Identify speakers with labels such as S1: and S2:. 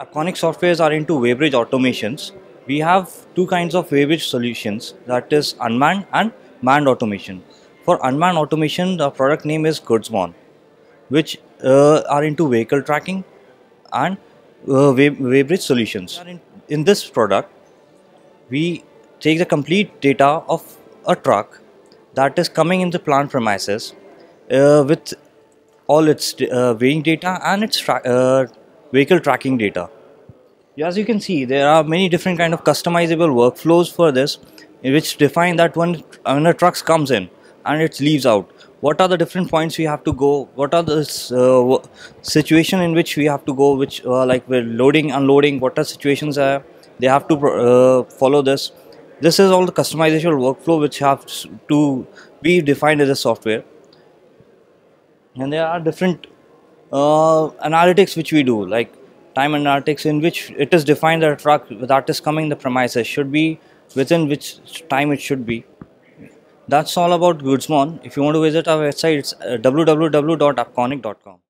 S1: Apconic softwares are into weighbridge automations. We have two kinds of weighbridge solutions that is unmanned and manned automation. For unmanned automation, the product name is Goodsmon, which uh, are into vehicle tracking and uh, solutions. In, in this product, we take the complete data of a truck that is coming in the plant premises uh, with all its uh, weighing data and its uh, vehicle tracking data. As you can see, there are many different kind of customizable workflows for this, which define that when, when a truck comes in and it leaves out, what are the different points we have to go? What are the uh, situation in which we have to go? Which uh, like we're loading, unloading. What are situations are they have to uh, follow this? This is all the customization workflow which have to be defined as a software. And there are different analytics which we do, like time analytics, in which it is defined that a truck that is coming the premises should be within which time it should be. That's all about Goodsmon. If you want to visit our website, it's uh, www.apconic.com.